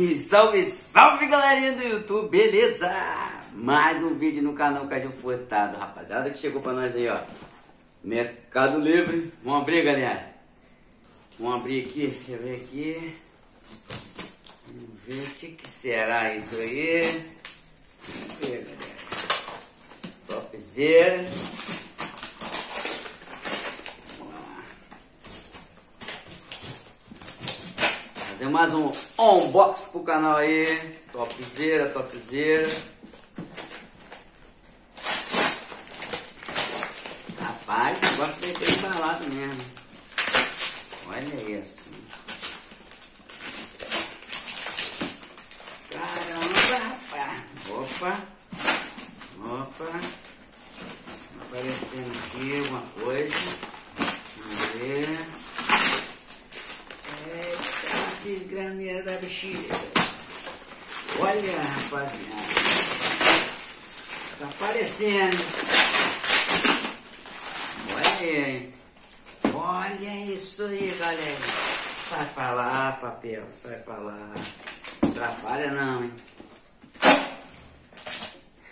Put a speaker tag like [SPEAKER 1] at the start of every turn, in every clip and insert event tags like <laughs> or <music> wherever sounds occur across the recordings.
[SPEAKER 1] Salve, salve, galerinha do YouTube, beleza? Mais um vídeo no canal Caju Furtado, rapaziada que chegou pra nós aí, ó. Mercado Livre, vamos abrir galera. Vamos abrir aqui, deixa eu ver aqui. Vamos ver o que, que será isso aí. Vamos ver galera. Topzera. Mais um unboxing pro canal aí. Topzera, topzera. Rapaz, o negócio vai ter embalado mesmo. Olha isso. Caramba, rapaz. Opa. Opa. Aparecendo aqui alguma coisa. Vamos ver. Eita, desgrameira da bexiga. Olha, rapaziada. Tá aparecendo. Olha aí. Olha isso aí, galera. Sai pra lá, papel. Sai pra lá. Não atrapalha não, hein.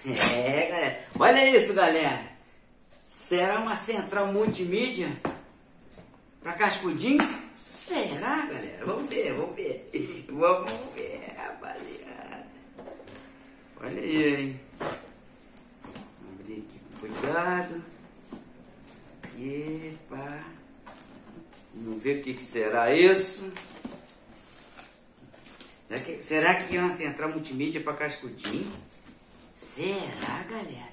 [SPEAKER 1] É, galera. Olha isso, galera. Será uma central multimídia pra cascudinho? Será, galera? Vamos ver, vamos ver. <laughs> Vamos ver. Olha aí, hein? Abrir aqui com cuidado. Pá. Vamos ver o que, que será isso. Será que, será que é uma central multimídia para cascudinho? Será, galera?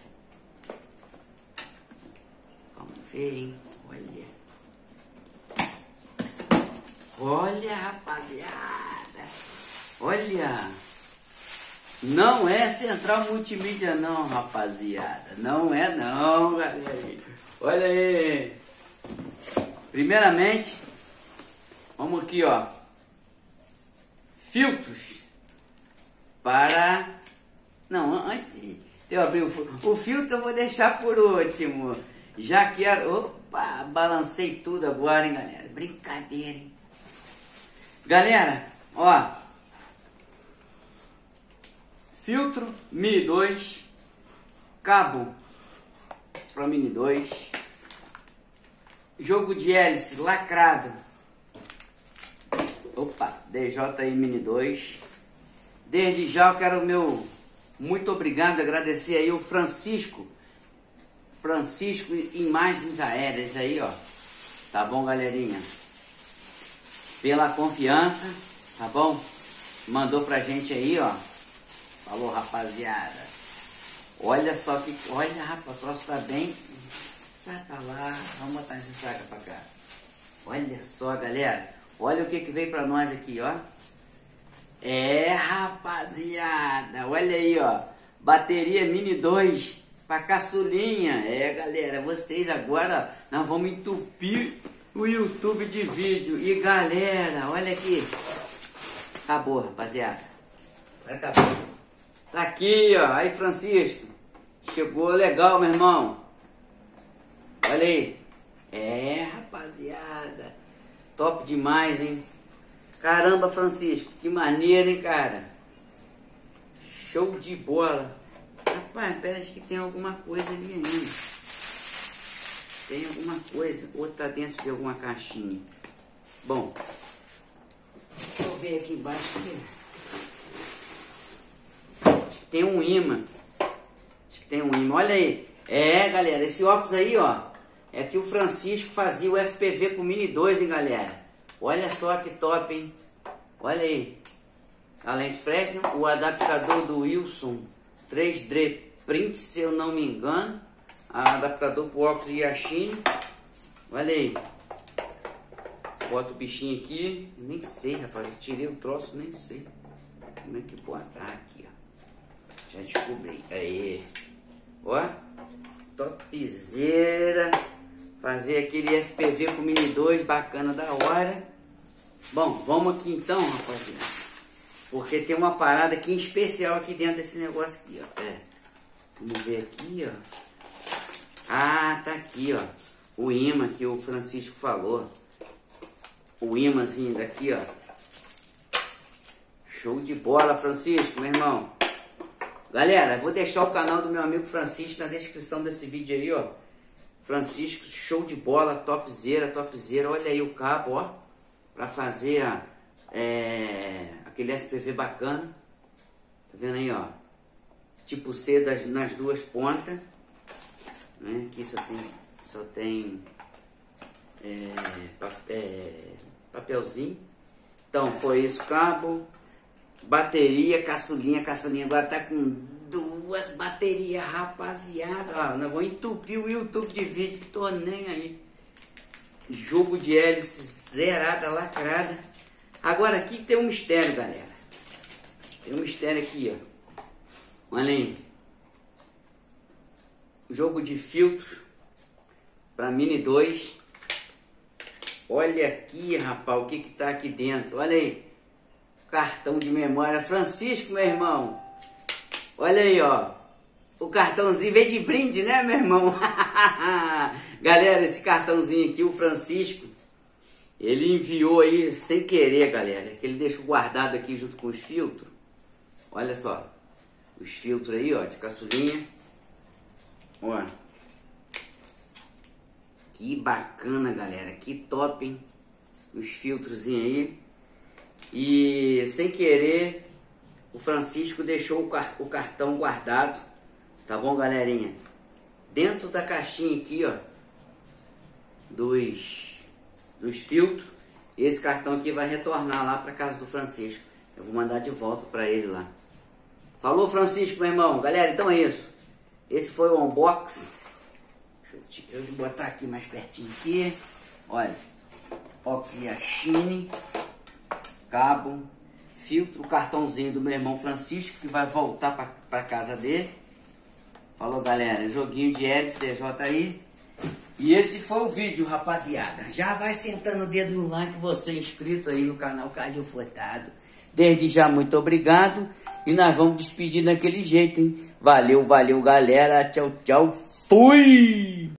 [SPEAKER 1] Vamos ver, hein? Olha. Olha, rapaziada. Olha. Não é central multimídia não, rapaziada. Não é não, galera. Olha aí. Primeiramente, vamos aqui, ó. Filtros para não, antes de eu abrir o, o filtro, eu vou deixar por último. Já quero. Opa, balancei tudo agora, hein, galera? Brincadeira, hein? Galera, ó. Filtro Mini 2. Cabo para Mini 2. Jogo de hélice lacrado. Opa, DJI Mini 2. Desde já eu quero o meu muito obrigado, agradecer aí o Francisco. Francisco Imagens Aéreas aí, ó. Tá bom, galerinha? Pela confiança, tá bom? Mandou pra gente aí, ó. Falou, rapaziada. Olha só que. Olha, rapaz, o troço tá bem. Saca lá. Vamos botar esse saca pra cá. Olha só, galera. Olha o que, que veio pra nós aqui, ó. É, rapaziada, olha aí, ó. Bateria Mini 2 pra caçulinha. É, galera, vocês agora nós vamos entupir o YouTube de vídeo. E galera, olha aqui. Acabou, rapaziada. Acabou. Tá aqui, ó. Aí, Francisco. Chegou legal, meu irmão. Olha aí. É, rapaziada. Top demais, hein? Caramba, Francisco, que maneiro, hein, cara? Show de bola. Rapaz, parece que tem alguma coisa ali ainda. Tem alguma coisa, ou tá dentro de alguma caixinha. Bom, deixa eu ver aqui embaixo. Acho que tem um imã. Acho que tem um imã. Olha aí. É, galera, esse óculos aí, ó. É que o Francisco fazia o FPV com Mini 2, hein, galera. Olha só que top, hein? Olha aí. Além de Fresno, o adaptador do Wilson 3D Print, se eu não me engano. Adaptador para o óculos de Yashin. Olha aí. Bota o bichinho aqui. Nem sei, rapaz. tirei o troço, nem sei. Como é que bota? Ah, aqui. Já descobri. Aí. Ó. Topzera. Fazer aquele FPV com Mini 2 bacana da hora. Bom, vamos aqui então, rapaziada. Porque tem uma parada aqui em especial aqui dentro desse negócio aqui, ó. É. Vamos ver aqui, ó. Ah, tá aqui, ó. O imã que o Francisco falou. O imãzinho daqui, ó. Show de bola, Francisco, meu irmão. Galera, vou deixar o canal do meu amigo Francisco na descrição desse vídeo aí, ó. Francisco, show de bola, topzera, topzera. Olha aí o cabo, ó. Pra fazer é, aquele FPV bacana. Tá vendo aí, ó? Tipo C das, nas duas pontas. Né? Aqui só tem, só tem é, é, papelzinho. Então foi isso, cabo, bateria, caçulinha, caçulinha agora tá com duas baterias, rapaziada. Ó, nós vamos entupir o YouTube de vídeo que tô nem aí. Jogo de hélice zerada, lacrada. Agora aqui tem um mistério, galera. Tem um mistério aqui, ó. Olha aí. Jogo de filtros para Mini 2. Olha aqui, rapaz, o que que tá aqui dentro. Olha aí. Cartão de memória. Francisco, meu irmão. Olha aí, ó. O cartãozinho veio de brinde, né, meu irmão? <laughs> galera, esse cartãozinho aqui, o Francisco, ele enviou aí sem querer, galera. Que ele deixou guardado aqui junto com os filtros. Olha só. Os filtros aí, ó, de caçulinha. Olha. Que bacana, galera. Que top, hein? Os filtros aí. E sem querer, o Francisco deixou o cartão guardado. Tá bom, galerinha? Dentro da caixinha aqui, ó. Dos, dos filtros. Esse cartão aqui vai retornar lá para casa do Francisco. Eu vou mandar de volta para ele lá. Falou, Francisco, meu irmão. Galera, então é isso. Esse foi o unboxing eu vou botar aqui mais pertinho aqui. Olha, Oxyachine, cabo, filtro, o cartãozinho do meu irmão Francisco que vai voltar para casa dele. Falou galera, joguinho de hélice DJ aí. E esse foi o vídeo, rapaziada. Já vai sentando o dedo no like, você inscrito aí no canal Cádio Furtado. Desde já, muito obrigado. E nós vamos despedir daquele jeito, hein? Valeu, valeu, galera. Tchau, tchau. Fui!